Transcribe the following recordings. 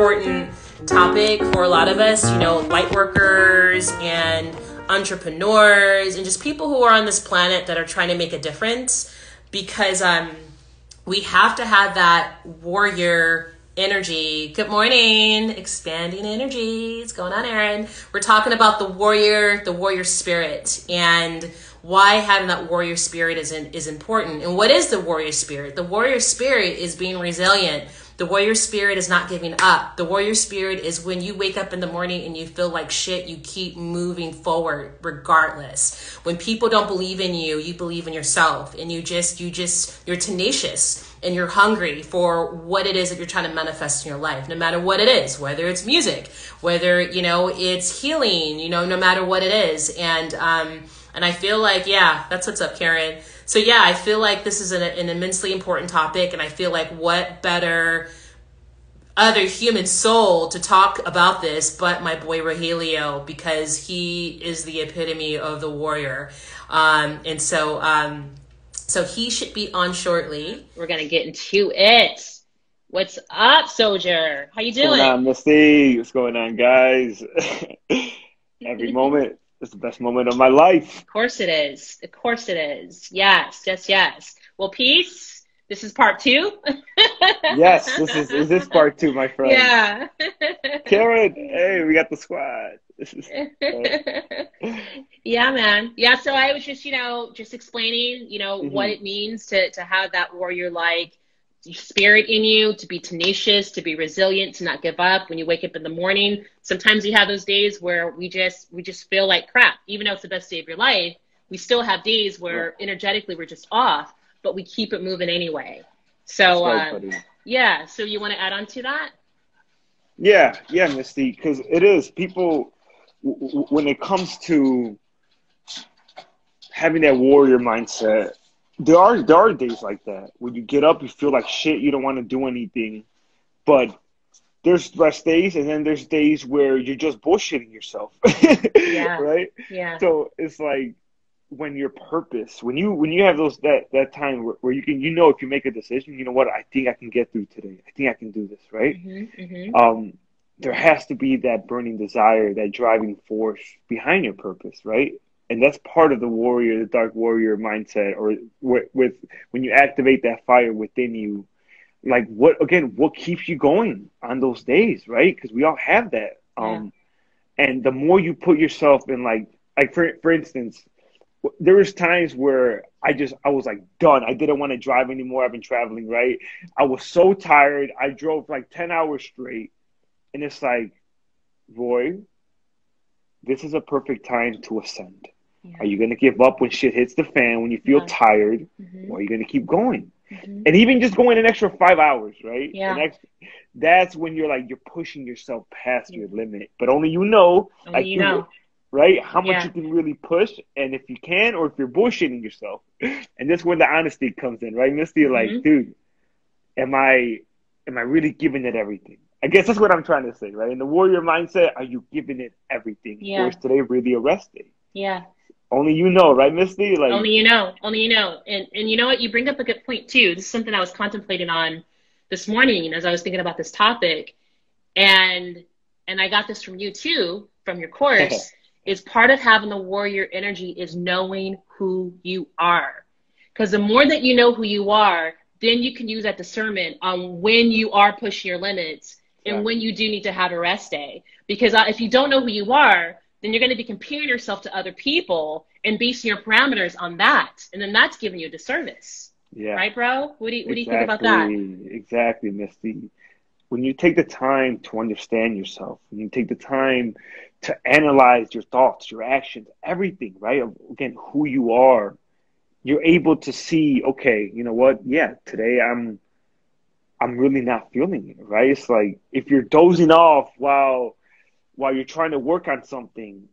important topic for a lot of us, you know, light workers and entrepreneurs and just people who are on this planet that are trying to make a difference because um we have to have that warrior energy. Good morning, expanding energy. Going on, Aaron? We're talking about the warrior, the warrior spirit, and why having that warrior spirit is in, is important. And what is the warrior spirit? The warrior spirit is being resilient. The warrior spirit is not giving up. The warrior spirit is when you wake up in the morning and you feel like shit, you keep moving forward regardless. When people don't believe in you, you believe in yourself and you just you just you're tenacious and you're hungry for what it is that you're trying to manifest in your life no matter what it is whether it's music whether you know it's healing you know no matter what it is and um and i feel like yeah that's what's up karen so yeah i feel like this is an, an immensely important topic and i feel like what better other human soul to talk about this but my boy rogelio because he is the epitome of the warrior um and so um so he should be on shortly. We're gonna get into it. What's up, Soldier? How you doing? What's going on, Misty? What's going on, guys? Every moment is the best moment of my life. Of course it is. Of course it is. Yes, yes, yes. Well, peace. This is part two. yes, this is is this part two, my friend. Yeah. Karen, hey, we got the squad. yeah, man. Yeah, so I was just, you know, just explaining, you know, Mm-hmm. what it means to to have that warrior like spirit in you, to be tenacious, to be resilient, to not give up when you wake up in the morning. Sometimes you have those days where we just we just feel like crap. Even though it's the best day of your life, we still have days where energetically we're just off, but we keep it moving anyway. So uh, yeah, so you want to add on to that? Yeah, yeah, Misty, because it is people w- w- when it comes to having that warrior mindset. There are there are days like that when you get up, you feel like shit, you don't want to do anything, but there's rest days, and then there's days where you're just bullshitting yourself, Yeah. right? Yeah. So it's like when your purpose, when you when you have those that that time where, where you can you know if you make a decision, you know what I think I can get through today. I think I can do this, right? hmm hmm um, there has to be that burning desire, that driving force behind your purpose, right? And that's part of the warrior, the dark warrior mindset, or with, with when you activate that fire within you. Like what again? What keeps you going on those days, right? Because we all have that. Um, and the more you put yourself in, like, like for for instance, there was times where I just I was like done. I didn't want to drive anymore. I've been traveling, right? I was so tired. I drove like ten hours straight, and it's like, Roy, this is a perfect time to ascend. Yeah. Are you gonna give up when shit hits the fan? When you feel Yeah. tired, Mhm. or are you gonna keep going? Mhm. And even just going an extra five hours, right? Yeah. An ex- that's when you're like you're pushing yourself past your limit. But only you know, Only like you know. right? How much you can really push, and if you can, or if you're bullshitting yourself. And that's where the honesty comes in, right, Misty? Mhm. Like, dude, am I am I really giving it everything? I guess that's what I'm trying to say, right? In the warrior mindset, are you giving it everything? Yeah. Or is today really a rest day? Yeah. Only you know, right, Misty? Like, Only you know. Only you know. And and you know what? You bring up a good point too. This is something I was contemplating on this morning as I was thinking about this topic. And and I got this from you too, from your course. is part of having the warrior energy is knowing who you are. Because the more that you know who you are, then you can use that discernment on when you are pushing your limits and Yeah. when you do need to have a rest day. Because uh, if you don't know who you are, then you're going to be comparing yourself to other people and basing your parameters on that. And then that's giving you a disservice. yeah. Right, bro? What do you, what do you think about that? Exactly, Exactly, Misty. When you take the time to understand yourself, when you take the time to analyze your thoughts, your actions, everything, right? Again, who you are, you're able to see, okay, you know what? Yeah, today I'm I'm really not feeling it, right? It's like if you're dozing off while while you're trying to work on something,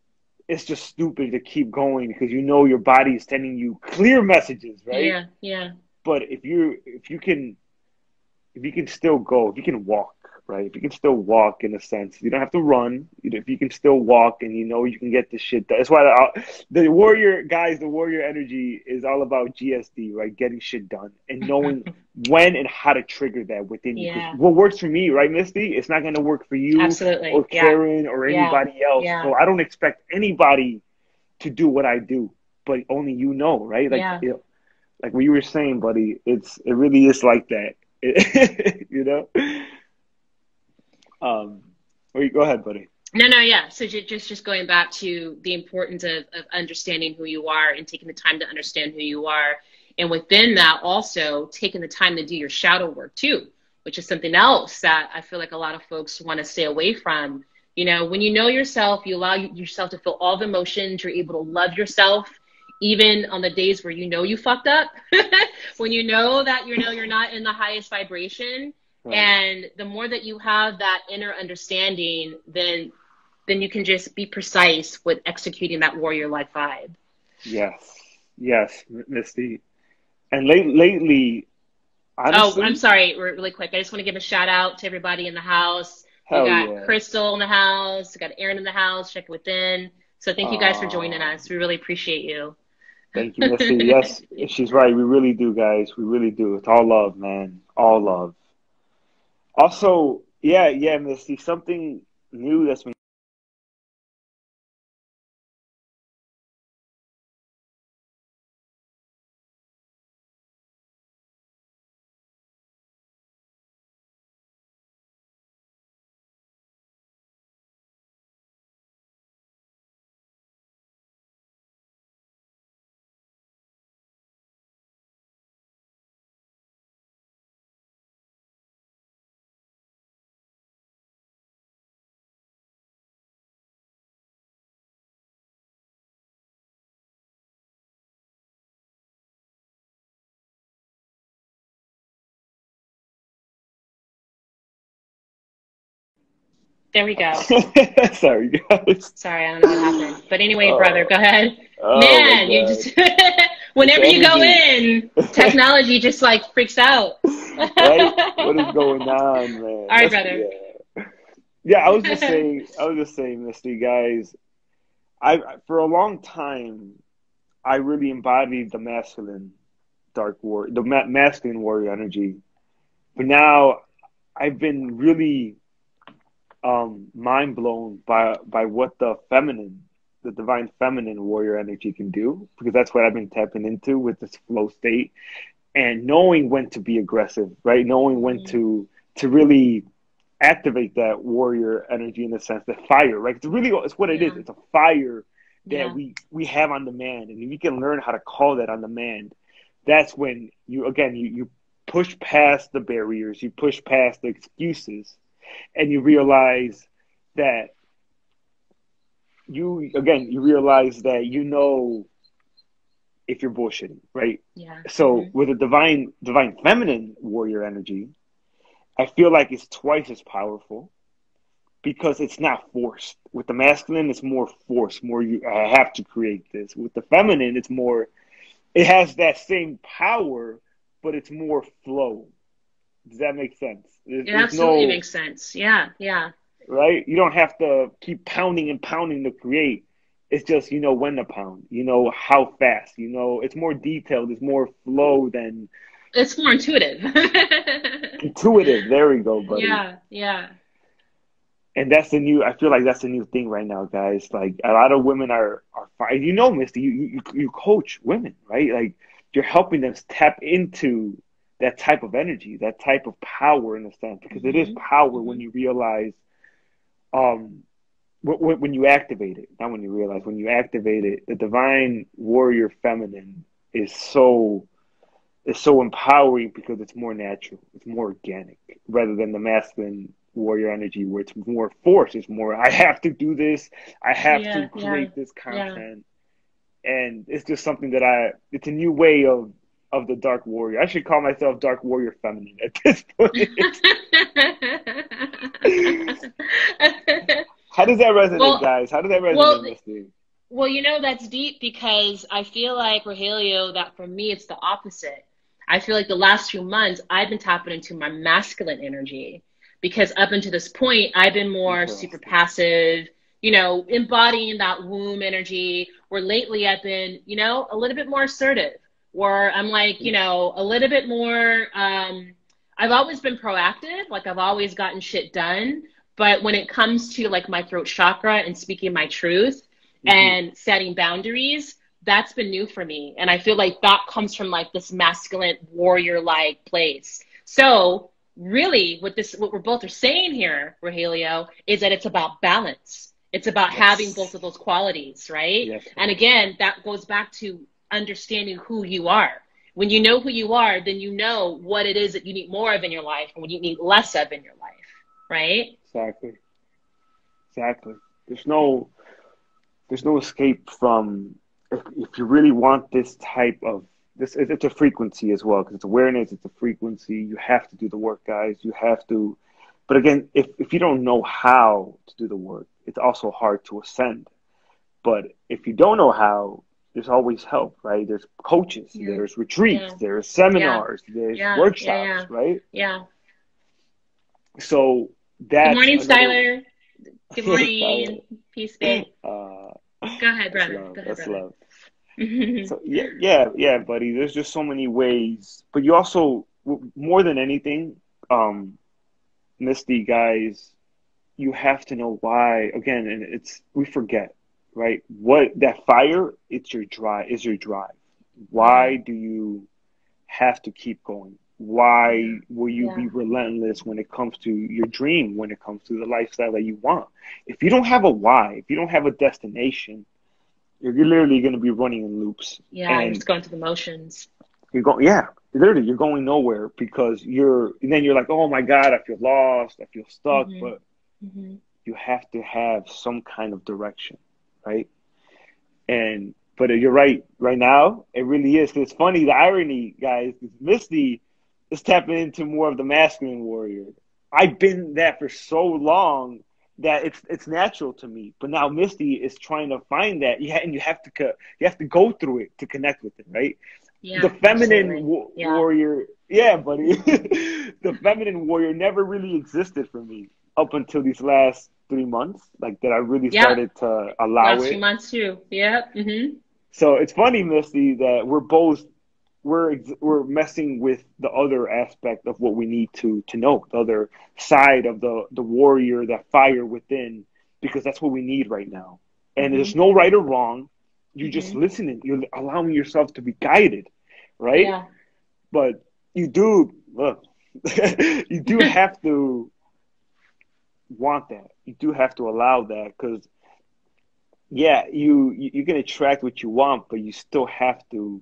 it's just stupid to keep going because you know your body is sending you clear messages, right? Yeah, yeah. but if you if you can if you can still go if you can walk right? If you can still walk in a sense, you don't have to run. If you can still walk and you know you can get the shit done. That's why the, uh, the warrior guys, the warrior energy is all about GSD, right? Getting shit done and knowing when and how to trigger that within you. Yeah. What works for me, right, Misty? It's not going to work for you Absolutely. or Yeah. Karen or Yeah. anybody else. Yeah. So I don't expect anybody to do what I do, but only you know, right? Like, you know, like what you were saying, buddy. It's it really is like that, you know. Um, wait, go ahead, buddy. No, no, yeah. So ju- just just going back to the importance of, of understanding who you are and taking the time to understand who you are, and within that also taking the time to do your shadow work too, which is something else that I feel like a lot of folks want to stay away from. You know, when you know yourself, you allow yourself to feel all the emotions. You're able to love yourself, even on the days where you know you fucked up. when you know that you know you're not in the highest vibration, and the more that you have that inner understanding, then then you can just be precise with executing that warrior like vibe. Yes, yes, Misty. And late, lately, honestly, oh, I'm sorry, re- really quick. I just want to give a shout out to everybody in the house. hell we got yeah. Crystal in the house. We got Aaron in the house. Check within. So thank you guys for joining us. We really appreciate you. Thank you, Misty. yes, she's right. We really do, guys. We really do. It's all love, man. All love. Also, yeah, yeah, Misty. Something new that's been There we go. Sorry, guys. Sorry, I don't know what happened. But anyway, Oh. brother, go ahead. Oh, Man, you just whenever you go in, technology just like freaks out. right? What is going on, man? All right, brother. Yeah. yeah, I was just saying, I was just saying, Misty, guys. I for a long time, I really embodied the masculine dark war, the ma- masculine warrior energy. But now, I've been really um, mind blown by by what the feminine, the divine feminine warrior energy can do, because that's what I've been tapping into with this flow state and knowing when to be aggressive, right? Knowing when Mhm. to to really activate that warrior energy in the sense that fire, right? It's really it's what it is. Yeah. It's a fire that Yeah. we we have on demand, and if you can learn how to call that on demand, that's when you again you you push past the barriers, you push past the excuses, and you realize that you again you realize that you know if you're bullshitting, right? Yeah. So Mhm. with a divine divine feminine warrior energy, I feel like it's twice as powerful because it's not forced. With the masculine, it's more forced, more you I have to create this. With the feminine, it's more it has that same power, but it's more flow. Does that make sense? There's, It absolutely no- makes sense. Yeah, yeah. right? You don't have to keep pounding and pounding to create. It's just you know when to pound. You know how fast. You know it's more detailed. It's more flow than It's more intuitive. intuitive. There we go, buddy. yeah, yeah. And that's the new. I feel like that's the new thing right now, guys. Like a lot of women are are fine. You know, Misty, you you you coach women, right? Like you're helping them tap into that type of energy, that type of power in a sense, because it is Mhm. power when Mhm. you realize, um, when, when you activate it, not when you realize, when you activate it, the divine warrior feminine is so is so empowering because it's more natural, it's more organic, rather than the masculine warrior energy where it's more force. It's more I have to do this, I have Yeah, to yeah, create this content, and it's just something that I. It's a new way of of the dark warrior. I should call myself dark warrior feminine at this point. How does that resonate, Well- guys? How does that resonate, well, Misty? well, you know, that's deep because I feel like, Rogelio, that for me, it's the opposite. I feel like the last few months, I've been tapping into my masculine energy because up until this point, I've been more super passive, you know, embodying that womb energy. Where lately I've been, you know, a little bit more assertive. Where I'm like, you know, a little bit more. Um, I've always been proactive. Like I've always gotten shit done. But when it comes to like my throat chakra and speaking my truth mm-hmm. and setting boundaries, that's been new for me. And I feel like that comes from like this masculine warrior like place. So really what this what we're both are saying here, Rogelio, is that it's about balance. It's about yes. having both of those qualities, right? Yes. And again, that goes back to understanding who you are. When you know who you are, then you know what it is that you need more of in your life and what you need less of in your life, right? Exactly. Exactly. There's no there's no escape from if, if you really want this type of this it's a frequency as well because it's awareness it's a frequency you have to do the work guys you have to but again if, if you don't know how to do the work it's also hard to ascend but if you don't know how there's always help right there's coaches yeah. there's retreats yeah. there's seminars yeah. there's workshops right yeah so that good morning skylar good morning peace babe uh, go ahead brother love. go ahead, that's brother. love so yeah, yeah, yeah, buddy. There's just so many ways, but you also more than anything, um, Misty guys, you have to know why. Again, and it's we forget, right? What that fire? It's your drive. Is your drive? Why do you have to keep going? Why will you yeah. be relentless when it comes to your dream? When it comes to the lifestyle that you want? If you don't have a why, if you don't have a destination, you're literally going to be running in loops. Yeah, and you're just going through the motions. You're going, yeah, literally, you're going nowhere because you're. And then you're like, oh my god, I feel lost, I feel stuck, mm-hmm. but mm-hmm. you have to have some kind of direction, right? And but you're right. Right now, it really is. It's funny. The irony, guys, is Misty is tapping into more of the masculine warrior. I've been that for so long that it's it's natural to me. But now Misty is trying to find that, yeah, and you have to you have to go through it to connect with it, right? Yeah, the feminine wa- yeah. warrior, yeah, buddy. the feminine warrior never really existed for me up until these last three months, like that. I really started to allow last it. Last months too. Yeah. Mm-hmm. So it's funny, Misty, that we're both we're we're messing with the other aspect of what we need to to know, the other side of the the warrior, that fire within, because that's what we need right now. And mm-hmm. there's no right or wrong. You're mm-hmm. just listening. You're allowing yourself to be guided, right? Yeah. But you do look, you do have to want that. You do have to allow that because yeah, you you can attract what you want, but you still have to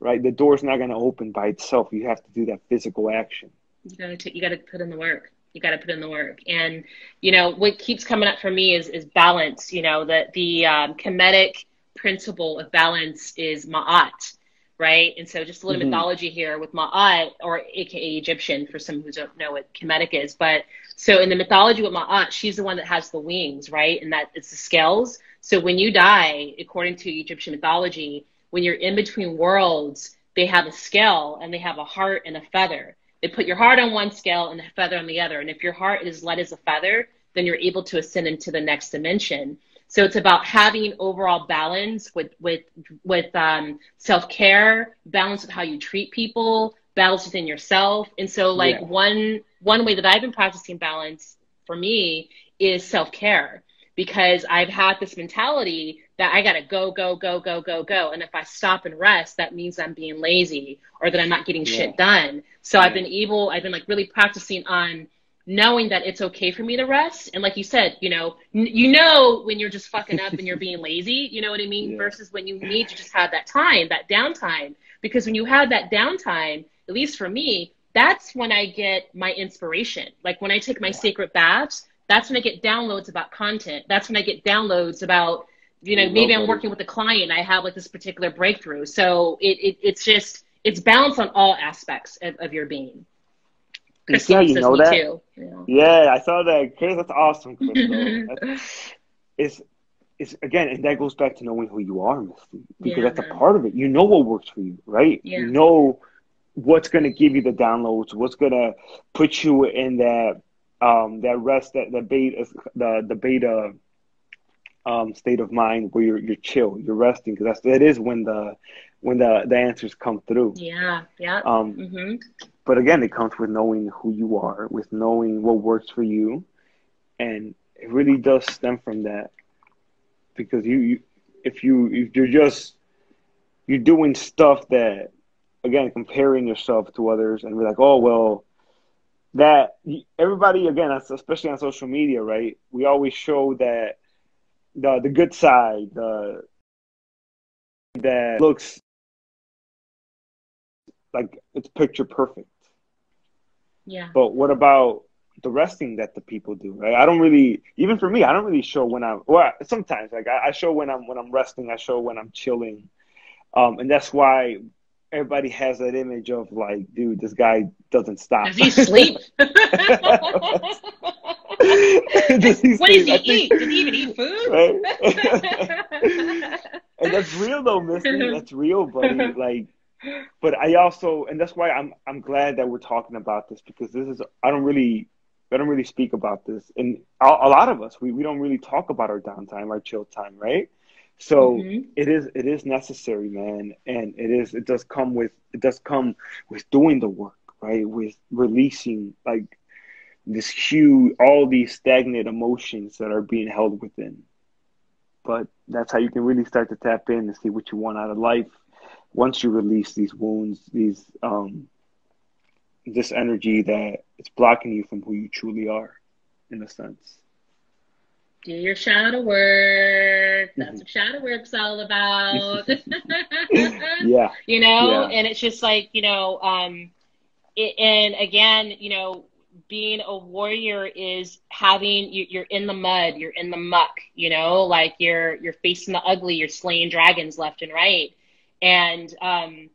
right? The door's not going to open by itself. You have to do that physical action. You got to you got to put in the work. You got to put in the work. And you know what keeps coming up for me is is balance. You know that the um, Kemetic principle of balance is Ma'at, right? And so just a little mm-hmm. mythology here with Ma'at, or AKA Egyptian, for some who don't know what Kemetic is. But so in the mythology with Ma'at, she's the one that has the wings, right? And that it's the scales. So when you die, according to Egyptian mythology, when you're in between worlds, they have a scale and they have a heart and a feather. They put your heart on one scale and the feather on the other. And if your heart is light as a feather, then you're able to ascend into the next dimension. So it's about having overall balance with with with um, self care, balance with how you treat people, balance within yourself. And so, like yeah. one one way that I've been practicing balance for me is self care because I've had this mentality that I gotta go, go, go, go, go, go. And if I stop and rest, that means I'm being lazy or that I'm not getting yeah. shit done. So yeah. I've been able, I've been like really practicing on knowing that it's okay for me to rest. And like you said, you know, n- you know when you're just fucking up and you're being lazy, you know what I mean? Yeah. Versus when you need to just have that time, that downtime. Because when you have that downtime, at least for me, that's when I get my inspiration. Like when I take my sacred baths, that's when I get downloads about content. That's when I get downloads about you know, maybe I'm working with a client, I have like this particular breakthrough. So it, it it's just it's balanced on all aspects of, of your being. Chris yeah, you know that. Too, you know? Yeah, I saw that. Chris, that's awesome, Chris. it's it's again, and that goes back to knowing who you are, Misty, because yeah, that's man. a part of it. You know what works for you, right? Yeah. You know what's going to give you the downloads, what's going to put you in that um, that rest, that the beta, the the beta um, state of mind where you're you're chill, you're resting, because that's that is when the when the the answers come through. Yeah, yeah. Um, hmm but again, it comes with knowing who you are, with knowing what works for you, and it really does stem from that. Because you, you if you if you're just you're doing stuff that again comparing yourself to others and be like, oh well, that everybody again, especially on social media, right? We always show that the the good side, the that looks like it's picture perfect. Yeah. But what about the resting that the people do, right? I don't really, even for me, I don't really show when I'm. Well, sometimes like I, I show when I'm when I'm resting. I show when I'm chilling, um, and that's why everybody has that image of like, dude, this guy doesn't stop. Does he sleep? Does he what does he I think- eat? Does he even eat food? Right? and that's real though, Misty. That's real, buddy. Like, but I also, and that's why I'm I'm glad that we're talking about this because this is I don't really I don't really speak about this, and a, a lot of us we, we don't really talk about our downtime, our chill time, right? So Mhm. it is it is necessary, man, and it is it does come with it does come with doing the work, right? With releasing like this huge all these stagnant emotions that are being held within. But that's how you can really start to tap in and see what you want out of life once you release these wounds, these um this energy that it's blocking you from who you truly are, in a sense. Do your shadow work. Mm-hmm. That's what shadow work's all about. Yeah, you know Yeah. and it's just like you know um it, and again you know being a warrior is having you, you're in the mud you're in the muck you know like you're you're facing the ugly you're slaying dragons left and right and um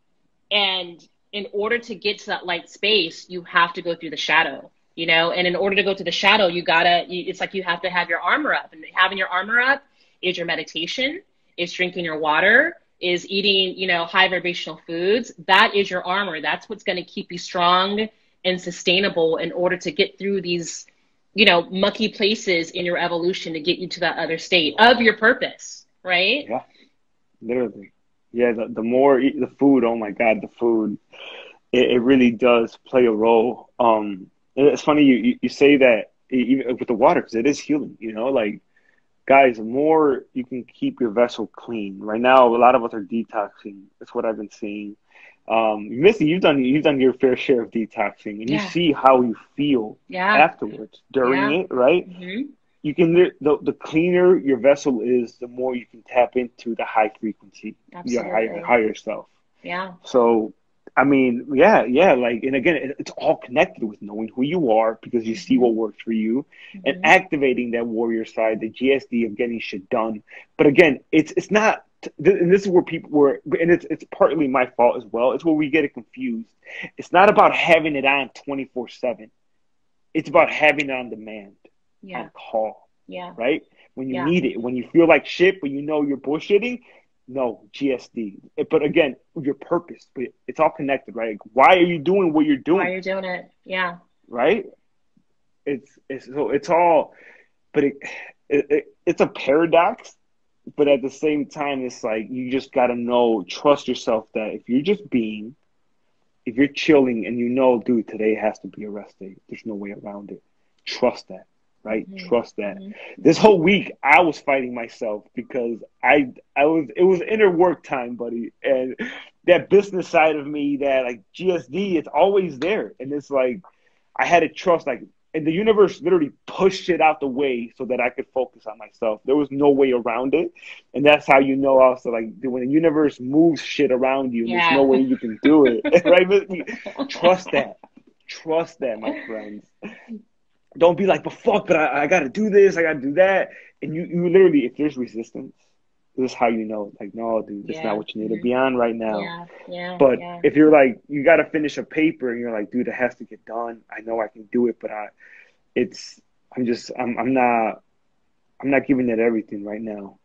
and in order to get to that light space you have to go through the shadow you know and in order to go to the shadow you gotta you, it's like you have to have your armor up and having your armor up is your meditation is drinking your water is eating, you know, high vibrational foods, that is your armor. That's what's going to keep you strong and sustainable in order to get through these, you know, mucky places in your evolution to get you to that other state of your purpose, right? Yeah. literally. Yeah, the, the more the food, oh my God, the food, it, it really does play a role. Um, it's funny you, you, say that even with the water because it is healing, you know, like guys, the more you can keep your vessel clean. Right now, a lot of us are detoxing. That's what I've been seeing. Um, Misty, you've done you've done your fair share of detoxing, and you see how you feel Yeah. afterwards during Yeah. it, right? hmm You can the the cleaner your vessel is, the more you can tap into the high frequency, your higher higher self. Yeah. So, I mean, yeah, yeah, like, and again, it, it's all connected with knowing who you are because you see what works for you and Mhm. activating that warrior side, the GSD of getting shit done. But again, it's it's not, and this is where people were, and it's it's partly my fault as well. It's where we get it confused. It's not about having it on twenty four seven. It's about having it on demand, Yeah. on call, Yeah. right? When you Yeah. need it, when you feel like shit, when you know you're bullshitting. No, GSD. It- eh, But again, your purpose, but it's all connected, right? Why are you doing what you're doing? Why you're doing it. Yeah. right? It's it's so it's all, but it, it, it it's a paradox. But at the same time, it's like you just gotta know, trust yourself that if you're just being, if you're chilling and you know, dude, today has to be a rest day. There's no way around it. Trust that, right? Mhm. Trust that. Mhm. This whole week, I was fighting myself because I I was it was inner work time, buddy, and that business side of me, that like GSD, it's always there, and it's like I had to trust, like, and the universe literally pushed it out the way so that I could focus on myself. There was no way around it, and that's how you know also like when the universe moves shit around you, Yeah. there's no way you can do it, right? Trust that, trust that, my friends. Don't be like, but fuck, but I, I got to do this, I got to do that, and you you literally, if there's resistance, this is how you know, like, no, dude, that's Yeah. not what you need to be on right now. Yeah. Yeah. But yeah. if you're like, you got to finish a paper, and you're like, dude, it has to get done. I know I can do it, but I, it's, I'm just, I'm, I'm not, I'm not giving it everything right now.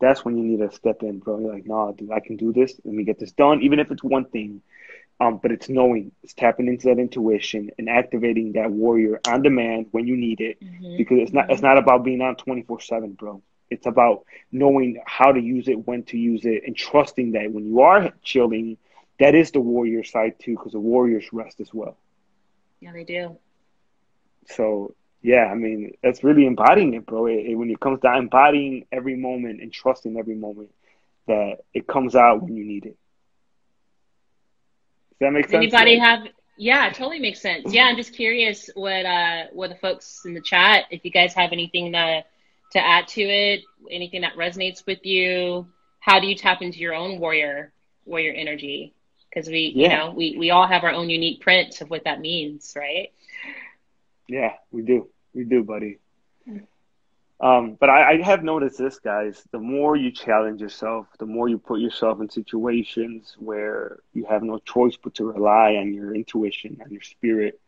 That's when you need to step in, bro. You're like, nah, dude, I can do this. Let me get this done, even if it's one thing. Um, but it's knowing, it's tapping into that intuition and activating that warrior on demand when you need it, mm-hmm. because it's not it's not about being on twenty four seven, bro. It's about knowing how to use it, when to use it, and trusting that when you are chilling, that is the warrior side too, because the warriors rest as well. Yeah, they do. So yeah, I mean that's really embodying it, bro. It, it, when it comes to embodying every moment and trusting every moment, that it comes out when you need it. That make sense? Anybody have? Yeah, totally makes sense. Yeah, I'm just curious what uh what the folks in the chat, if you guys have anything to to add to it, anything that resonates with you. How do you tap into your own warrior warrior energy? Because we, yeah. you know, we we all have our own unique print of what that means, right? Yeah, we do. We do, buddy. Um, but I, I, have noticed this, guys. The more you challenge yourself, the more you put yourself in situations where you have no choice but to rely on your intuition, on your spirit.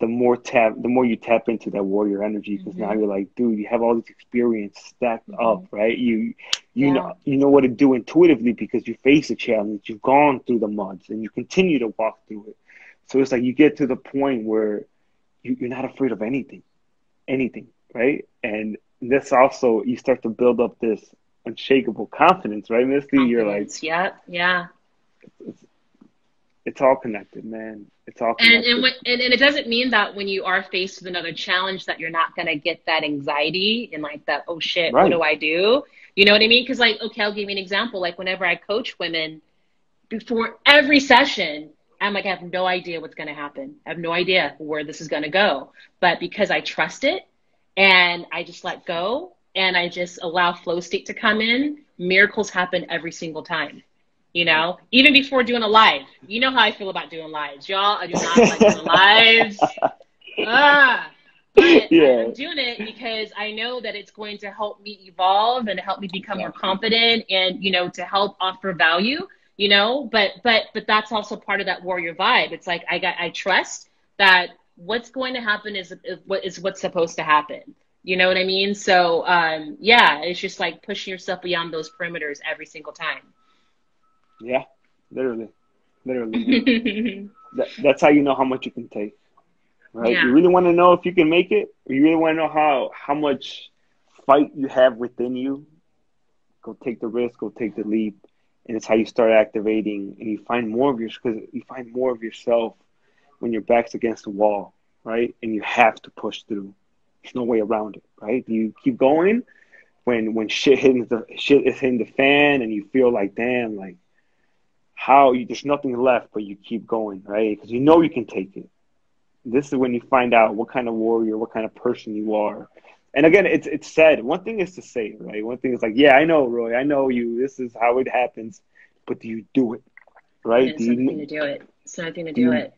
The more tap, the more you tap into that warrior energy, because mm-hmm. now you're like, dude, you have all this experience stacked mm-hmm. up, right? You, you yeah. know, you know what to do intuitively because you face a challenge. You've gone through the muds, and you continue to walk through it. So it's like you get to the point where you, you're not afraid of anything, anything, right? And this also you start to build up this unshakable confidence, right, Misty? Confidence, you're like, yeah, yeah. It's, it's, all connected, man. It's all connected. And and, what, and and it doesn't mean that when you are faced with another challenge that you're not gonna get that anxiety and like that, oh shit, right. what do I do? You know what I mean? Because like, okay, I'll give you an example. Like whenever I coach women, before every session, I'm like, I have no idea what's going to happen. I have no idea where this is going to go. But because I trust it and I just let go and I just allow flow state to come in, miracles happen every single time. You know, even before doing a live, you know how I feel about doing lives, y'all. I do not like doing lives. Ah, but yeah. I'm doing it because I know that it's going to help me evolve and help me become more confident and, you know, to help offer value you know but but but that's also part of that warrior vibe it's like i got i trust that what's going to happen is, is what is what's supposed to happen. You know what i mean? So um yeah it's just like pushing yourself beyond those perimeters every single time. Yeah literally. Literally. That, that's how you know how much you can take right? Yeah. you really want to know if you can make it? You really want to know how how much fight you have within you? Go take the risk go take the leap. And it's how you start activating and you find more of your because you find more of yourself when your back's against the wall right and you have to push through there's no way around it right you keep going when when shit hitting the shit is hitting the fan and you feel like damn like how you, there's nothing left but you keep going right because you know you can take it this is when you find out what kind of warrior what kind of person you are and again, it's it's said. One thing is to say, right? One thing is like, yeah, I know, Roy, I know you. This is how it happens, but do you do it? Right? It's do nothing to do it. It's nothing to do mm-hmm. it.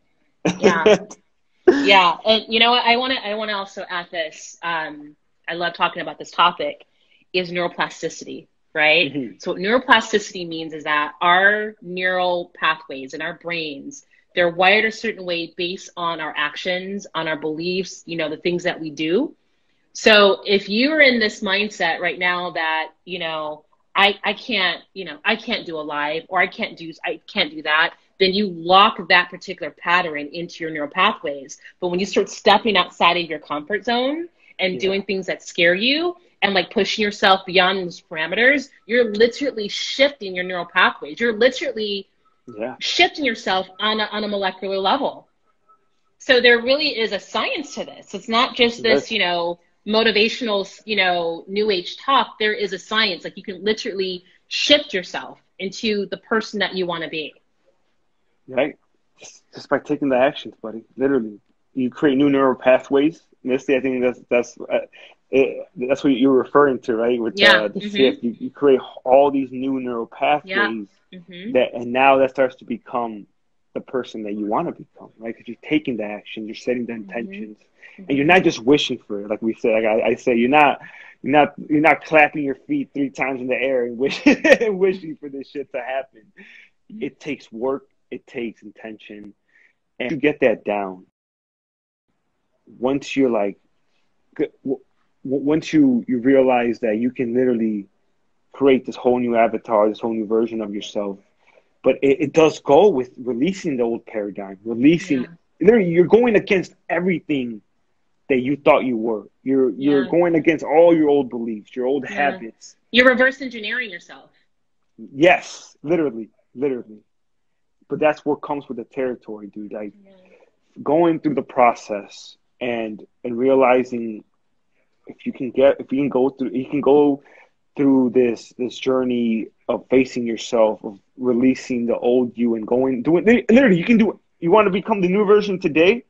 Yeah, yeah. And you know what? I want to I want to also add this. Um, I love talking about this topic. Is neuroplasticity, right? Mm-hmm. So what neuroplasticity means is that our neural pathways in our brains they're wired a certain way based on our actions, on our beliefs, you know, the things that we do. So if you're in this mindset right now that, you know, I, I can't, you know, I can't do a live or I can't do, I can't do that, then you lock that particular pattern into your neural pathways. But when you start stepping outside of your comfort zone and yeah. doing things that scare you and like pushing yourself beyond those parameters, you're literally shifting your neural pathways. You're literally yeah. shifting yourself on a, on a molecular level. So there really is a science to this. It's not just this, you know, motivational, you know, new age talk, there is a science. Like you can literally shift yourself into the person that you want to be. Right. Just, just by taking the actions, buddy. Literally, you create new neural pathways. Misty, I think that's that's uh, it, that's what you're referring to, right? With yeah. uh, the mm-hmm. shift, you, you, create all these new neural pathways yeah. mm-hmm. that, and now that starts to become the person that you want to become, right? Because you're taking the action, you're setting the mm-hmm. intentions, mm-hmm. and you're not just wishing for it. Like we said, like I, I, say, you're not, you're not, you're not clapping your feet three times in the air and wishing, wishing for this shit to happen. It takes work, it takes intention, and you get that down. Once you're like, once you you realize that you can literally create this whole new avatar, this whole new version of yourself but it, it does go with releasing the old paradigm, releasing. Yeah. Literally, you're going against everything that you thought you were. You're you're Yeah. going against all your old beliefs, your old Yeah. habits. You're reverse engineering yourself. Yes, literally, literally. But that's what comes with the territory, dude. Like going through the process and and realizing if you can get if you can go through you can go through this this journey of facing yourself of releasing the old you and going doing literally you can do you want to become the new version today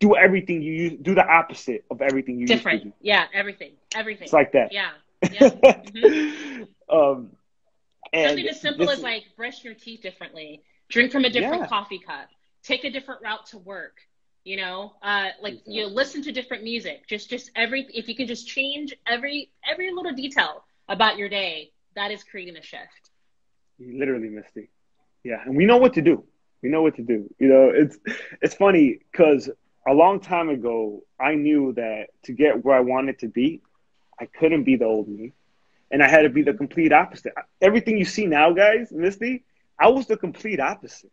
do everything you use do the opposite of everything you Different. used to do Yeah, everything. Everything. it's like that yeah. Yeah. Mhm. um and Something as simple as like brush your teeth differently, drink from a different Yeah. coffee cup, take a different route to work. You know, uh, like you listen to different music. Just, just every if you can just change every every little detail about your day, that is creating a shift. Literally, Misty. Yeah, and we know what to do. We know what to do. You know, it's it's funny because a long time ago, I knew that to get where I wanted to be, I couldn't be the old me, and I had to be the complete opposite. Everything you see now, guys, Misty, I was the complete opposite,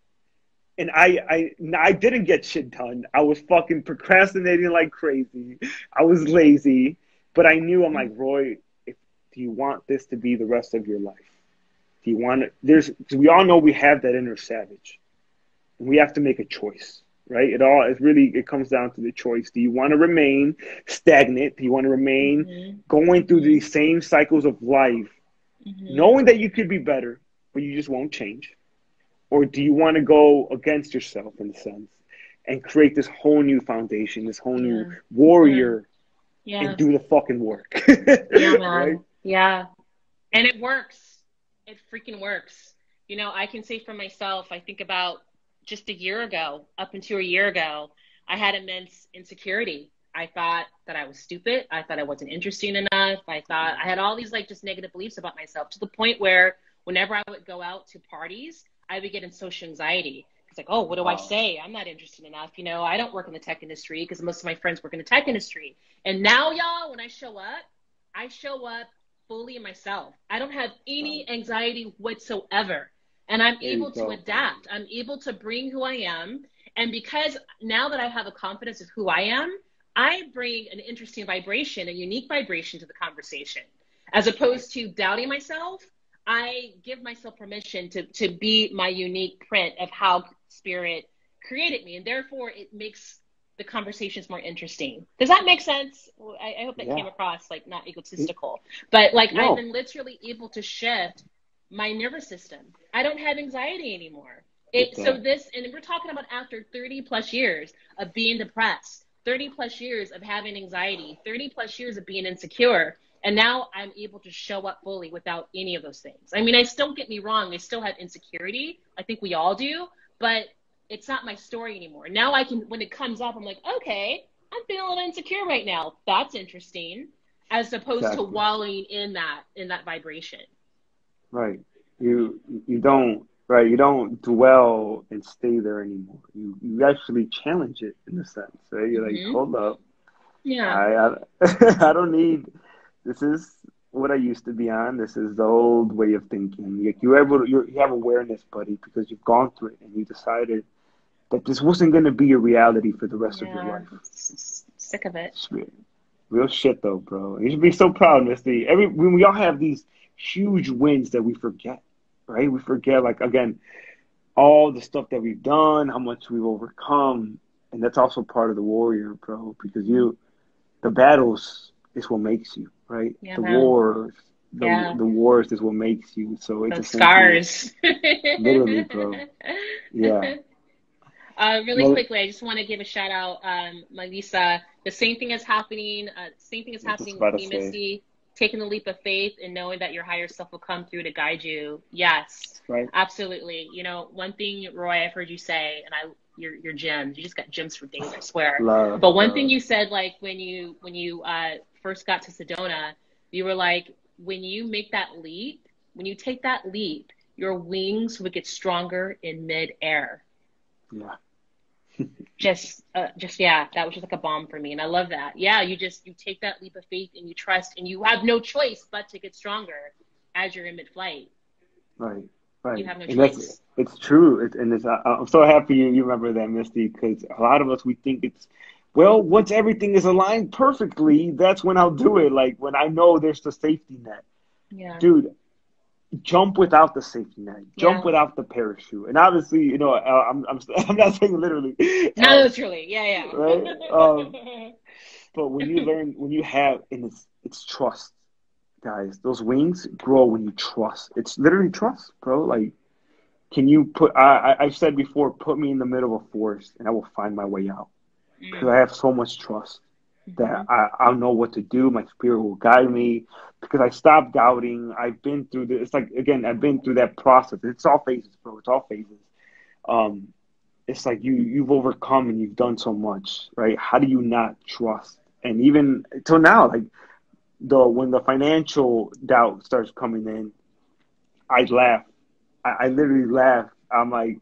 and I I I didn't get shit done. I was fucking procrastinating like crazy. I was lazy, but I knew I'm like Roy. If do you want this to be the rest of your life? Do you want it? there's, we all know we have that inner savage. And we have to make a choice, right? It all, it really, it comes down to the choice. Do you want to remain stagnant? Do you want to remain Mhm. going through these same cycles of life, Mhm. knowing that you could be better, but you just won't change? Or do you want to go against yourself in a sense and create this whole new foundation, this whole new Yeah. warrior Yeah. and do the fucking work? Yeah, man. Right? Yeah. And it works. It freaking works. You know, I can say for myself, I think about just a year ago, up until a year ago, I had immense insecurity. I thought that I was stupid. I thought I wasn't interesting enough. I thought I had all these like just negative beliefs about myself to the point where whenever I would go out to parties, I would get in social anxiety. It's like, oh, what do I say? I'm not interesting enough. You know, I don't work in the tech industry because most of my friends work in the tech industry. And now, y'all, when I show up, I show up fully myself. I don't have any anxiety whatsoever. And I'm There able to adapt. I'm able to bring who I am. And because now that I have a confidence of who I am, I bring an interesting vibration, a unique vibration to the conversation. As opposed to doubting myself, I give myself permission to, to be my unique print of how spirit created me. And therefore, it makes the conversations more interesting. Does that make sense? I, I hope that Yeah. came across like not mm-hmm. egotistical, but like No. I've been literally able to shift my nervous system. I don't have anxiety anymore. It, so this, and we're talking about after 30 plus years of being depressed, 30 plus years of having anxiety, 30 plus years of being insecure. And now I'm able to show up fully without any of those things. I mean, I still get me wrong. I still have insecurity. I think we all do, but it's not my story anymore. Now I can, when it comes up, I'm like, okay, I'm feeling insecure right now. That's interesting, as opposed to Exactly. wallowing in that in that vibration. Right. You you don't right. You don't dwell and stay there anymore. You you actually challenge it in a sense. Right? You're like, Mhm. hold up. Yeah. I I, I don't need. This is what I used to be on. This is the old way of thinking. Like you're able you're, you have awareness, buddy, because you've gone through it and you decided that this wasn't going to be your reality for the rest of your life. Sick of it. Real, real shit though, bro. You should be so proud, Misty. Every when we all have these huge wins that we forget, right? We forget, like again, all the stuff that we've done, how much we've overcome, and that's also part of the warrior, bro. Because you, the battles is what makes you, right? Yeah, the man. wars, the Yeah. the wars is what makes you. So it's Those just scars. Literally, bro. Yeah. Uh, really Well- quickly, I just want to give a shout out, um, Melissa. The same thing is happening. Uh, same thing is I was just happening about with me, say. Misty. Taking the leap of faith and knowing that your higher self will come through to guide you. Yes, Right. absolutely. You know, one thing, Roy, I've heard you say, and I, your your gems. You just got gems for days, I swear. Love. But one love. thing you said, like when you when you uh, first got to Sedona, you were like, when you make that leap, when you take that leap, your wings would get stronger in midair. Yeah. Just, uh, just yeah, that was just like a bomb for me, and I love that. Yeah, you just you take that leap of faith and you trust, and you have no choice but to get stronger as you're in mid-flight. Right. Right. You have no and choice. it's true. It, and it's, I, I'm so happy you, you remember that, Misty, because a lot of us, we think it's, well, once everything is aligned perfectly, that's when I'll do it. Like when I know there's the safety net. Yeah. Dude, jump without the safety net. Jump Yeah. without the parachute. And obviously, you know, uh, I'm, I'm, I'm not saying literally. No, Uh, literally. Yeah, yeah. Right? Um, But when you learn, when you have, and it's it's trust, guys. Those wings grow when you trust. It's literally trust, bro. Like, can you put? I I- I've said before, put me in the middle of a forest, and I will find my way out because I have so much trust that I I'll know what to do. My spirit will guide me because I stopped doubting. I've been through this. It's like again, I've been through that process. It's all phases, bro. It's all phases. Um, it's like you you've overcome and you've done so much, right? How do you not trust? And even till now, like the when the financial doubt starts coming in, I laugh. I, I literally laugh. I'm like,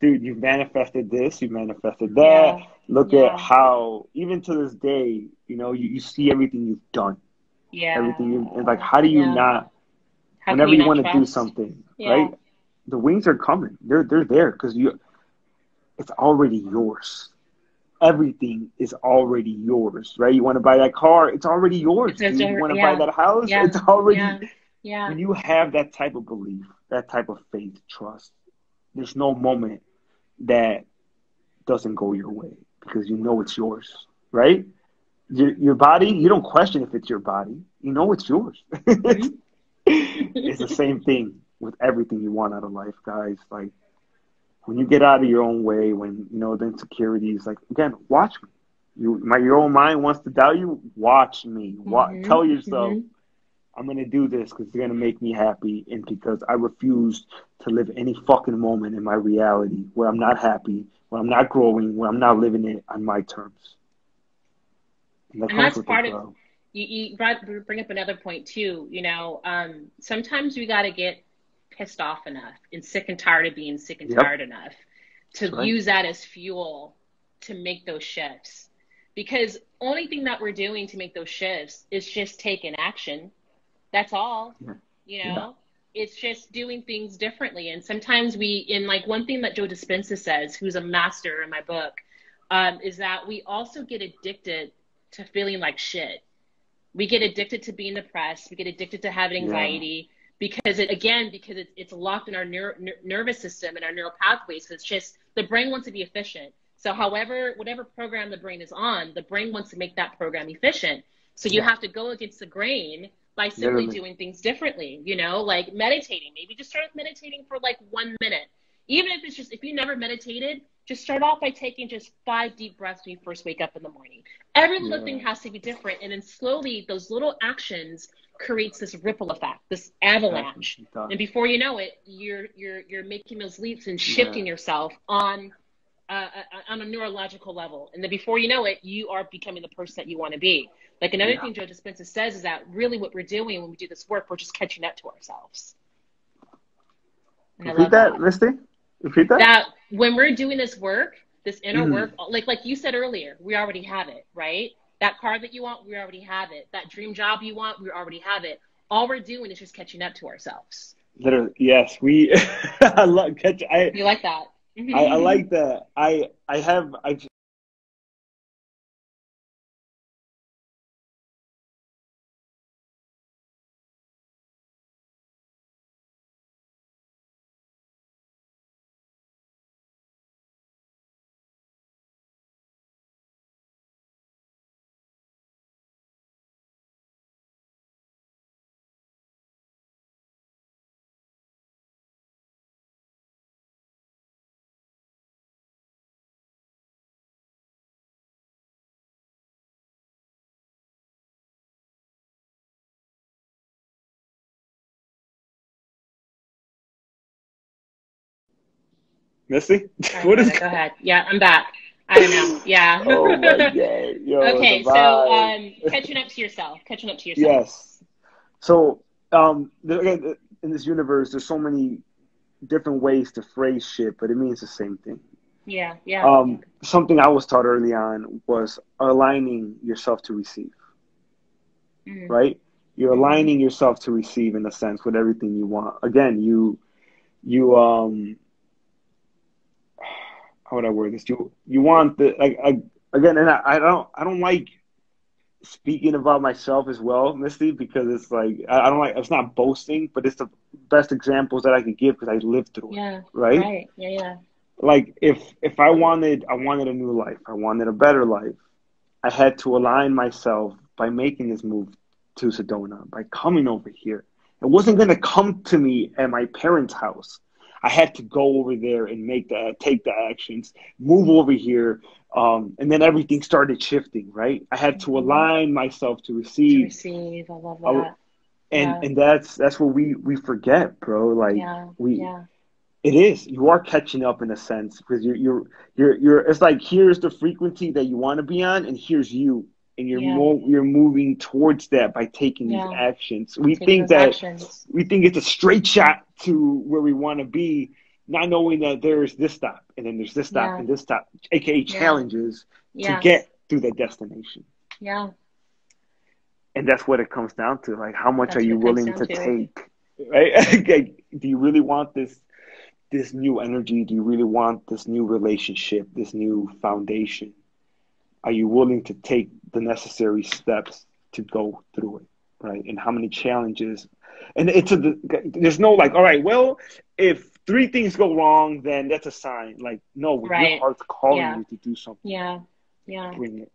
dude, you've manifested this, you manifested that. Yeah. Look Yeah. at how even to this day, you know, you, you see everything you've done. Yeah. Everything you and like how do you Yeah. not How whenever you, not want to do something, Yeah. right? The wings are coming. They're they're there because you. It's already yours. Everything is already yours, right? You want to buy that car, it's already yours. It's- you want to buy that house, it's already. Yeah. Yeah. When you have that type of belief, that type of faith, trust, there's no moment that doesn't go your way because you know it's yours, right? Your your body, you don't question if it's your body. You know it's yours. it's the same thing with everything you want out of life, guys. Like when you get out of your own way, when you know the insecurities, like again, watch me. You my your own mind wants to doubt you. Watch me. Wa- Mhm, Tell yourself, mhm. I'm gonna do this because it's gonna make me happy, and because I refuse to live any fucking moment in my reality where I'm not happy, where I'm not growing, where I'm not living it on my terms. And, that And that's part of- you, you brought, bring up another point too. You know, um, sometimes we got to get pissed off enough and sick and tired of being sick and Yep. tired enough to right. use that as fuel to make those shifts. Because only thing that we're doing to make those shifts is just taking action. That's all. Yeah. You know, it's just doing things differently. And sometimes we, in like one thing that Joe Dispenza says, who's a master in my book, um, is that we also get addicted to feeling like shit. We get addicted to being depressed. We get addicted to having Yeah. anxiety because it again because it's, it's locked in our ner- nervous system and our neural pathways. It's just the brain wants to be efficient. So, however, whatever program the brain is on, the brain wants to make that program efficient. So you Yeah. have to go against the grain by simply Literally. doing things differently. You know, like meditating. Maybe just start meditating for like one minute. Even if it's just if you never meditated, just start off by taking just five deep breaths when you first wake up in the morning. Every little Yeah. thing has to be different, and then slowly those little actions creates this ripple effect, this avalanche. And before you know it, you're you're you're making those leaps and shifting yourself on uh, uh, on a neurological level. And then before you know it, you are becoming the person that you want to be. Like another Yeah. thing Joe Dispenza says is that really what we're doing when we do this work, we're just catching up to ourselves. And Repeat that, Misty. Repeat that. that when we're doing this work, this inner Mhm. work, like like you said earlier, we already have it, right? That car that you want, we already have it. That dream job you want, we already have it. All we're doing is just catching up to ourselves. Literally, yes. We. I love catch. I, You like that? I I like that. I I have I. Misty, Sorry what is? Go ahead. Yeah, I'm back. I don't know. Yeah. Oh my god, yo! okay, so um, catching up to yourself. Catching up to yourself. Yes. So, um, in this universe, there's so many different ways to phrase shit, but it means the same thing. Yeah. Yeah. Um, something I was taught early on was aligning yourself to receive. Mhm. Right? You're aligning yourself to receive, in a sense, with everything you want. Again, you you um how would I word this? You you want the like again, and I, I don't I don't like speaking about myself as well, Misty, because it's like I, don't like it's not boasting, but it's the best examples that I can give because I lived through it. Yeah. Right. Right. Yeah. Yeah. Like if if I wanted I wanted a new life, I wanted a better life, I had to align myself by making this move to Sedona, by coming over here. It wasn't going to come to me at my parents' house. I had to go over there and make the take the actions, move over here, um, and then everything started shifting. Right, I had to mm-hmm. align myself to receive. To receive, I love that. And yeah. and that's that's what we we forget, bro. Like yeah. we. Yeah. It is. You are catching up in a sense because you're you're you're you're. It's like here's the frequency that you want to be on, and here's you and you're yeah. more you're moving towards that by taking yeah. these actions. We think that actions. we think it's a straight shot to where we want to be, not knowing that there's this stop and then there's this stop yeah. and this stop, aka challenges to get through that destination. Yeah. And that's what it comes down to. Like how much that's are you willing to, to take? Right? Do you really want this this new energy? Do you really want this new relationship, this new foundation? Are you willing to take the necessary steps to go through it right? And how many challenges? And it's a there's no like all right well if three things go wrong then that's a sign. Like no right. your heart's calling yeah. you to do something. Yeah. Yeah. Bring it.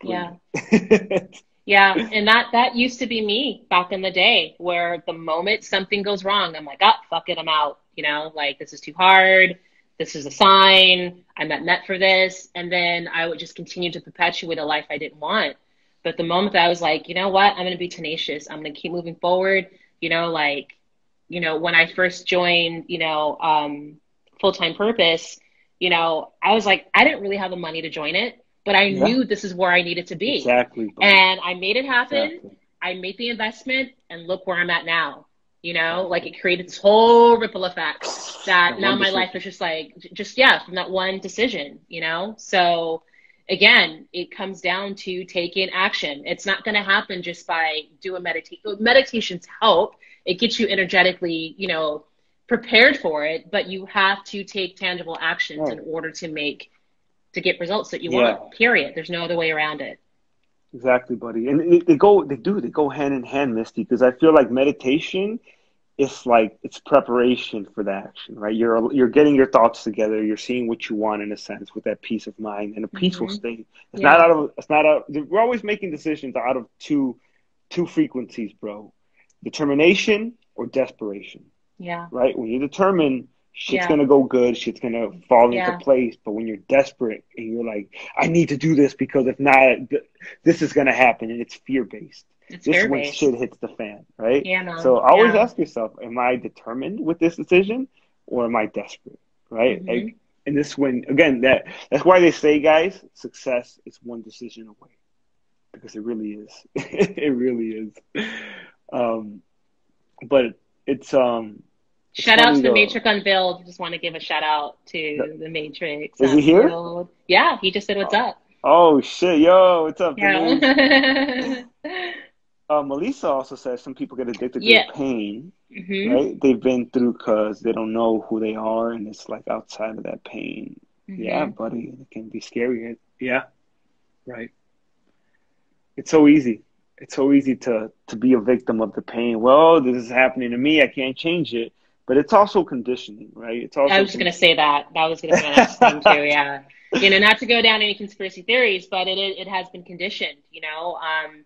Bring yeah. it. yeah. And that that used to be me back in the day where the moment something goes wrong i'm like oh fuck it i'm out you know? Like this is too hard this is a sign. I'm not meant for this. And then I would just continue to perpetuate a life I didn't want. But the moment that I was like, you know what, I'm going to be tenacious. I'm going to keep moving forward. You know, like, you know, when I first joined, you know, um, full time purpose, you know, I was like, I didn't really have the money to join it, but I yeah. knew this is where I needed to be. Exactly. And I made it happen. Exactly. I made the investment, and look where I'm at now. You know, like it created this whole ripple effect that, that now my life is just like, just, yeah, from that one decision, you know? So again, it comes down to taking action. It's not going to happen just by doing meditation. Meditations help. It gets you energetically, you know, prepared for it, but you have to take tangible actions right. in order to make, to get results that you yeah. want, period. There's no other way around it. Exactly, buddy. And they go, they do, they go hand in hand, Misty, because I feel like meditation it's like it's preparation for the action, right? You're you're getting your thoughts together. You're seeing what you want in a sense with that peace of mind and a peaceful mm-hmm. state. It's yeah. not out of it's not out. We're always making decisions out of two two frequencies, bro. Determination or desperation. Yeah. Right. When you determine shit's yeah. gonna go good, shit's gonna fall yeah. into place. But when you're desperate and you're like, I need to do this because if not, this is gonna happen, and it's fear based. It's this when shit hits the fan, right? Yeah, no. So always yeah. ask yourself, am I determined with this decision or am I desperate? Right? Mm-hmm. Like, and this when again that that's why they say guys, success is one decision away. Because it really is. it really is. Um but it's um Shout out to the Matrix Unveiled. Just want to give a shout out to the Matrix. Is he here? Yeah, he just said what's up. Oh shit, yo, what's up, yeah. uh, Melissa also says some people get addicted yeah. to pain, mm-hmm. right? They've been through because they don't know who they are, and it's like outside of that pain. Mm-hmm. Yeah, buddy, it can be scary. Yeah, right. It's so easy. It's so easy to to be a victim of the pain. Well, this is happening to me. I can't change it. But it's also conditioning, right? It's also. I was going to say that. That was going to be next thing too. Yeah, you know, not to go down any conspiracy theories, but it it has been conditioned. You know, um,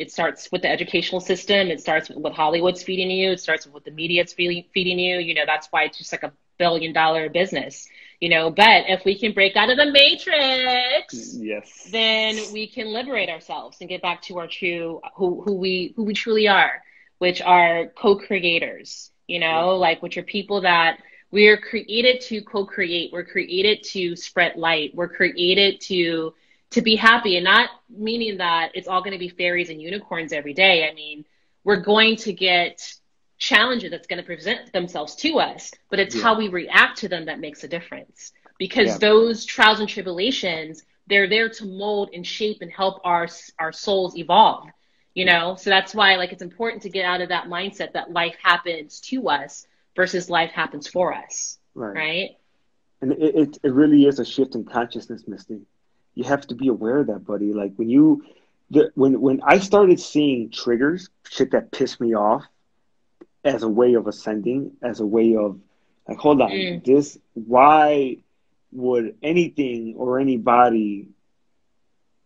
it starts with the educational system. It starts with what Hollywood's feeding you. It starts with what the media's feeding, feeding you. You know, that's why it's just like a billion dollar business. You know, but if we can break out of the matrix, yes, then we can liberate ourselves and get back to our true who who we who we truly are, which are co-creators. You know, like which are people that we are created to co-create. We're created to spread light. We're created to to be happy and not meaning that it's all going to be fairies and unicorns every day. I mean, we're going to get challenges that's going to present themselves to us, but it's yeah. how we react to them that makes a difference. Because yeah. those trials and tribulations, they're there to mold and shape and help our our souls evolve. You know, so that's why like it's important to get out of that mindset that life happens to us versus life happens for us. Right. Right. And it, it, it really is a shift in consciousness, Misty. You have to be aware of that, buddy. Like when you, the, when when I started seeing triggers, shit that pissed me off, as a way of ascending, as a way of like, hold on, Mm. this why would anything or anybody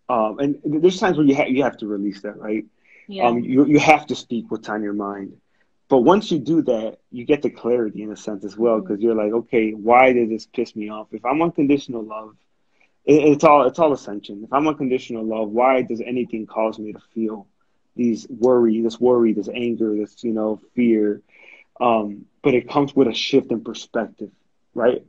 um and there's times where you have you have to release that, right? Yeah. Um you you have to speak what's on your mind. But once you do that, you get the clarity in a sense as well, because you're like, okay, why did this piss me off? If I'm unconditional love, it, it's all it's all ascension. If I'm unconditional love, why does anything cause me to feel these worry, this worry, this anger, this you know fear? Um, but it comes with a shift in perspective, right?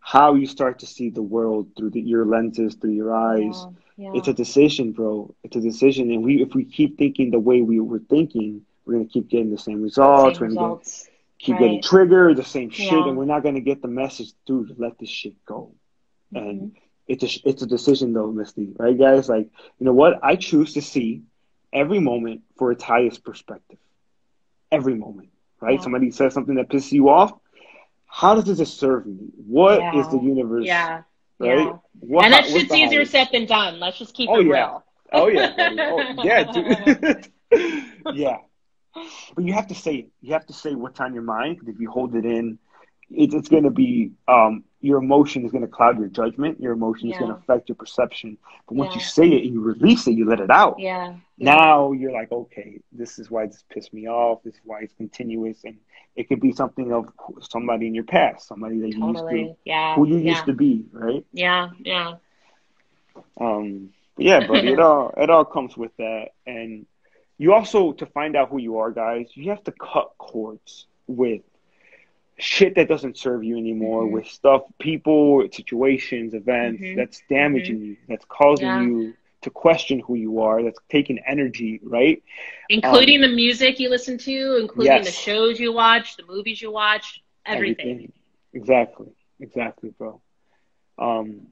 How you start to see the world through the, your lenses, through your eyes. yeah. Yeah. It's a decision, bro. It's a decision, and we if we keep thinking the way we were thinking, we're gonna keep getting the same results. Same we're gonna get, keep Right. getting triggered, the same shit, Yeah. and we're not gonna get the message through to let this shit go. And Mhm. It's a it's a decision though, Misty. Right, guys? Like you know what? I choose to see every moment for its highest perspective. Every moment, right? Somebody says something that pisses you off. How does this serve me? What is Yeah. the universe? Yeah. Right? Yeah. What, and that shit's easier said than done. Let's just keep Oh, it yeah. real. Oh yeah. Oh yeah, dude. yeah, but you have to say it. You have to say what's on your mind. If you hold it in, it, it's going to be um, your emotion is going to cloud your judgment. Your emotion is going to affect your perception. But once you say it and you release it, you let it out. Yeah. Now you're like, okay, this is why this pissed me off. This is why it's continuous, and it could be something of somebody in your past, somebody that you Totally. used Yeah. to, who you yeah. used to be, right? Yeah. Yeah. Um, but yeah, buddy, it all it all comes with that, and you also to find out who you are, guys. You have to cut cords with shit that doesn't serve you anymore, Mhm. with stuff, people, situations, events Mhm. that's damaging you, that's causing Yeah. you to question who you are, that's taking energy, right? Including the music you listen to, including Yes. the shows you watch, the movies you watch, everything. Exactly, exactly, bro. Um,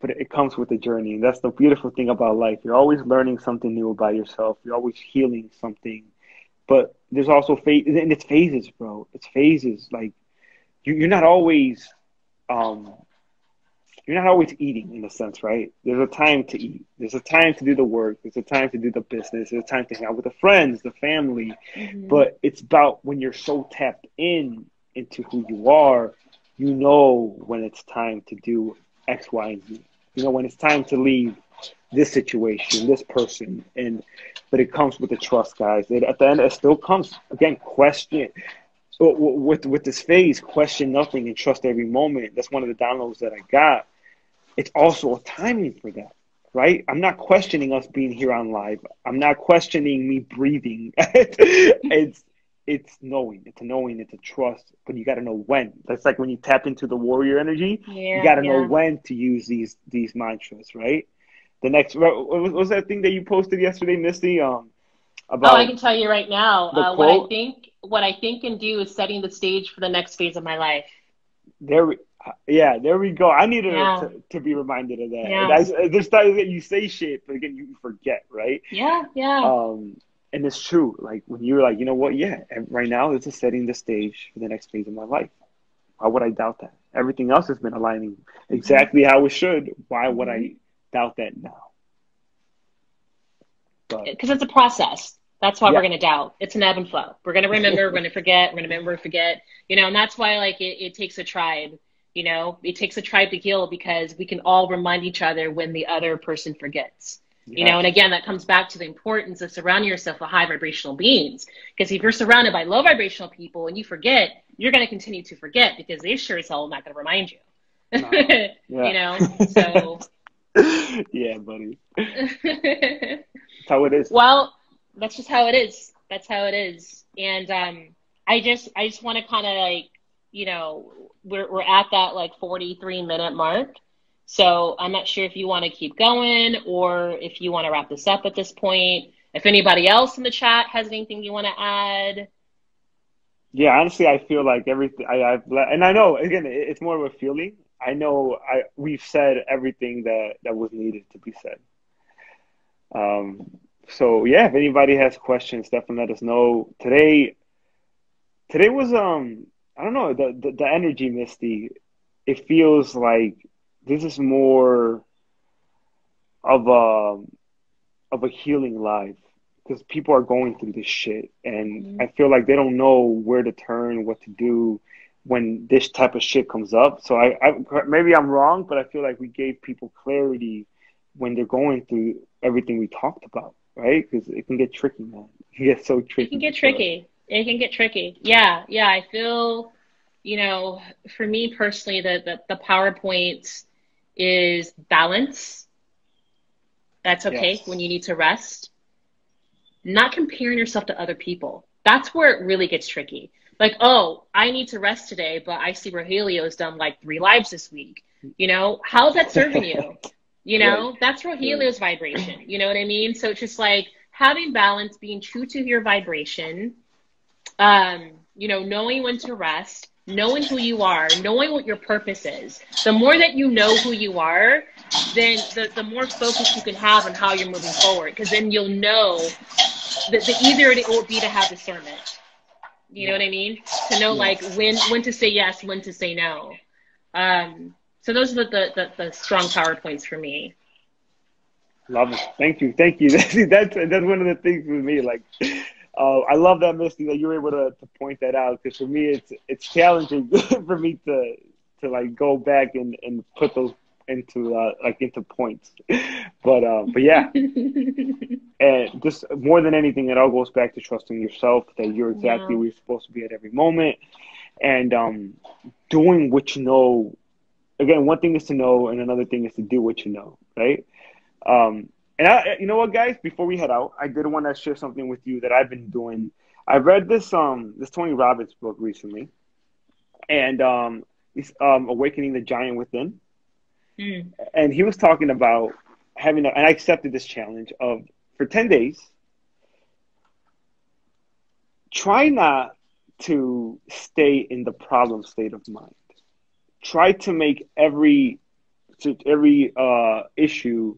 but it, it comes with the journey, and that's the beautiful thing about life. You're always learning something new about yourself. You're always healing something. But there's also phase, and it's phases, bro. It's phases. Like you, you're not always, um, you're not always eating in a sense, right? There's a time to eat. There's a time to do the work. There's a time to do the business. There's a time to hang out with the friends, the family. Mhm. But it's about when you're so tapped in into who you are, you know when it's time to do X, Y, and Z. You know when it's time to leave this situation, this person, and but it comes with the trust, guys. It, at the end, it still comes again. Question with with this phase, question nothing and trust every moment. That's one of the downloads that I got. It's also a timing for that right? I'm not questioning us being here on live. I'm not questioning me breathing. it's it's knowing. It's a knowing. It's a trust. But you got to know when. That's like when you tap into the warrior energy. yeah, you got to yeah. know when to use these these mantras, right? The next what was, what was that thing that you posted yesterday, Misty? Um, about Oh, I can tell you right now. Uh, what I think, what I think and do is setting the stage for the next phase of my life. there. We, yeah, there we go. I needed Yeah. to, to be reminded of that. Yeah. I, there's times that you say shit, but again, you forget, right? Yeah, yeah, Um, and it's true. Like when you're like, you know what? Yeah, right now this is setting the stage for the next phase of my life. Why would I doubt that? Everything else has been aligning exactly how it should. Why would I doubt that now? Because it's a process. That's why Yeah. we're going to doubt. It's an ebb and flow. We're going to remember. we're going to forget. We're going to remember, forget. You know, and that's why like it, it takes a tribe. You know, it takes a tribe to heal because we can all remind each other when the other person forgets. You know, and again, that comes back to the importance of surrounding yourself with high vibrational beings. Because if you're surrounded by low vibrational people and you forget, you're going to continue to forget because they sure as hell are not going to remind you. No. You know, so. yeah, buddy, that's how it is. well, that's just how it is. That's how it is. And um, I just, I just want to kind of like, you know, we're we're at that like 43 minute mark. So I'm not sure if you want to keep going or if you want to wrap this up at this point. If anybody else in the chat has anything you want to add, Yeah, honestly, I feel like everything I, I've and I know again, it's more of a feeling. I know I we've said everything that that was needed to be said. Um, so yeah, if anybody has questions, definitely let us know. Today, today was um I don't know the, the the energy, Misty. It feels like this is more of a of a healing life because people are going through this shit, and mm-hmm. I feel like they don't know where to turn, what to do when this type of shit comes up. So I, I maybe I'm wrong, but I feel like we gave people clarity when they're going through everything we talked about, right? Because it can get tricky, man. It can get so tricky. It can get tricky. It can get tricky. Yeah, yeah. I feel, you know, for me personally, the the, the PowerPoint is balance. That's okay yes. when you need to rest. Not comparing yourself to other people. That's where it really gets tricky. Like, oh, I need to rest today, but I see Rogelio's done like three lives this week. You know, how's that serving you? You know, right. that's Rogelio's vibration. You know what I mean? So it's just like having balance, being true to your vibration, um, you know, knowing when to rest, knowing who you are, knowing what your purpose is. The more that you know who you are, then the, the more focus you can have on how you're moving forward. Because then you'll know that the easier it will be to have discernment. You know what I mean? To know like when when to say yes, when to say no. Um, so those are the, the, the, strong power points for me. Love it. Thank you. Thank you. that's that's one of the things with me. Like uh, I love that, Misty, that you were able to, to point that out because for me, it's it's challenging for me to to like go back and, and put those into uh, like into points. but uh, but yeah, and just more than anything, it all goes back to trusting yourself that you're exactly yeah. where you're supposed to be at every moment, and um, doing what you know. Again, one thing is to know, and another thing is to do what you know, right? Um, and I, you know what, guys? Before we head out, I did want to share something with you that I've been doing. I read this um this Tony Robbins book recently, and um, it's um Awakening the Giant Within, mm. and he was talking about having, a, and I accepted this challenge of for ten days. Try not to stay in the problem state of mind. Try to make every to every uh, issue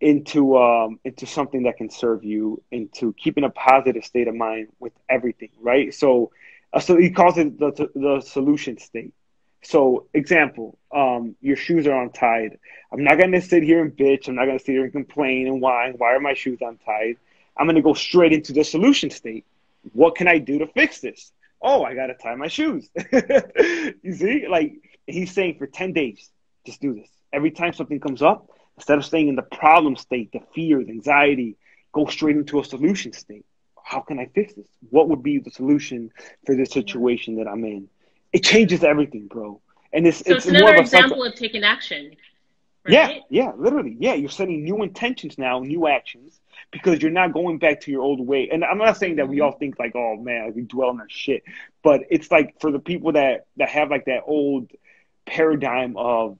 into um, into something that can serve you, into keeping a positive state of mind with everything, right? So, uh, so he calls it the the solution state. So, example, um, your shoes are untied. I'm not gonna sit here and bitch. I'm not gonna sit here and complain and whine. Why are my shoes untied? I'm gonna go straight into the solution state. What can I do to fix this? Oh, I gotta tie my shoes. you see, like he's saying for ten days, just do this. Every time something comes up, Instead of staying in the problem state, the fear, the anxiety, go straight into a solution state. How can I fix this? What would be the solution for this situation that I'm in? It changes everything, bro. And it's, so it's, it's another example of taking action. Right? Yeah, yeah, literally. Yeah, you're setting new intentions now, new actions, because you're not going back to your old way. And I'm not saying that we mm-hmm. all think like, oh man, we dwell on that shit. But it's like for the people that that have like that old paradigm of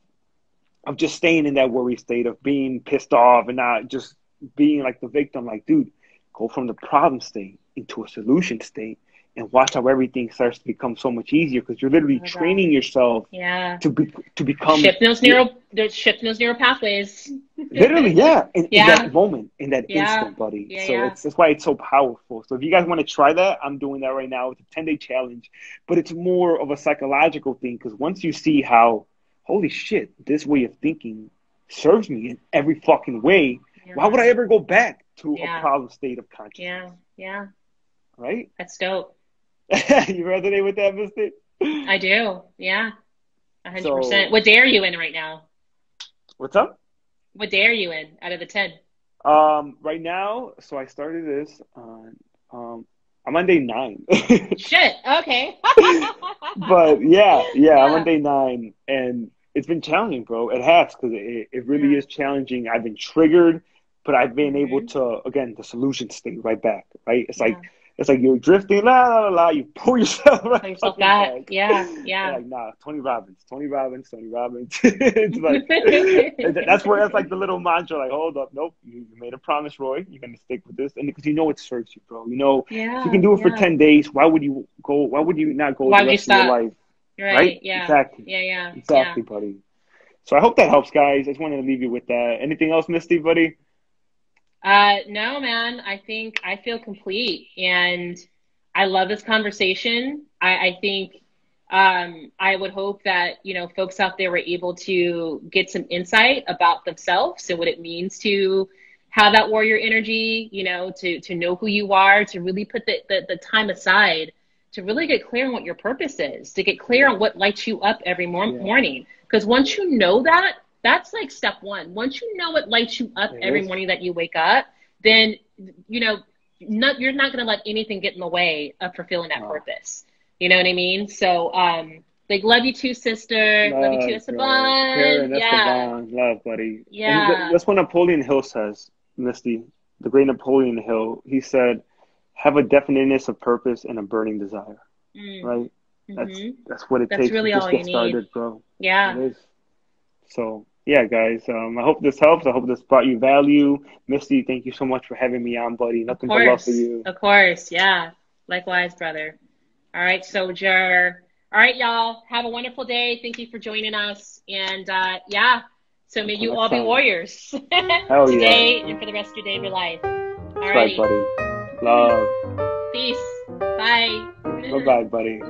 of just staying in that worry state of being pissed off and not just being like the victim. Like, dude, go from the problem state into a solution state and watch how everything starts to become so much easier because you're literally oh, training yourself yeah. to be to become shift those neural shift those neural pathways. literally, yeah. In, yeah. in that moment, in that yeah. instant, buddy. Yeah, so yeah. it's that's why it's so powerful. So if you guys want to try that, I'm doing that right now. It's a 10 day challenge, but it's more of a psychological thing because once you see how holy shit, this way of thinking serves me in every fucking way. Why would I ever go back to a problem state of consciousness? Yeah, yeah. Right? That's dope. you resonate with that, Misty? I do. Yeah. 100%. So, what day are you in right now? What's up? What day are you in out of the 10? Um, right now, so I started this on um, I'm on day nine. Shit. Okay. but yeah, yeah, yeah, I'm on day nine, and it's been challenging, bro. It has because it, it really yeah. is challenging. I've been triggered, but I've been mm-hmm. able to again the solution state right back. Right. It's yeah. like it's like you're drifting, la la la. You pull yourself right. Yourself back. Yeah, yeah. Like nah, Tony Robbins, Tony Robbins, Tony Robbins. it's like that's where that's like the little mantra. Like, hold up, nope. You, you made a promise, Roy. You're gonna stick with this, and because you know it serves you, bro. You know, yeah, you can do it yeah. for ten days. Why would you go? Why would you not go why the rest of your life? Right. right. Yeah. Exactly. Yeah. Yeah. Exactly, yeah. buddy. So I hope that helps, guys. I just wanted to leave you with that. Anything else, Misty, buddy? Uh, no, man. I think I feel complete and I love this conversation. I, I think um, I would hope that you know folks out there were able to get some insight about themselves and what it means to have that warrior energy. You know, to to know who you are, to really put the, the, the time aside to really get clear on what your purpose is, to get clear on what lights you up every mor- yeah. morning. Because once you know that, that's like step one. Once you know what lights you up every morning that you wake up, then you know not, you're not going to let anything get in the way of fulfilling that no. purpose. You know what I mean? So, um, like, love you too, sister. Love, love you too, Esteban. Karen, yeah. Love, buddy. Yeah. that's what Napoleon Hill says, Misty, the great Napoleon Hill. He said, have a definiteness of purpose and a burning desire. Mm. Right? Mm-hmm. That's that's what it that's takes really to just get started, need. bro. Yeah. So yeah, guys. Um, I hope this helps. I hope this brought you value. Misty, thank you so much for having me on, buddy. Nothing but love for you. Of course, yeah. Likewise, brother. All right, soldier. All right, y'all. Have a wonderful day. Thank you for joining us. And uh, yeah, so may you all be warriors today yeah. and for the rest of your day of your life. All right, buddy. Love. Peace. Bye. Bye bye, buddy.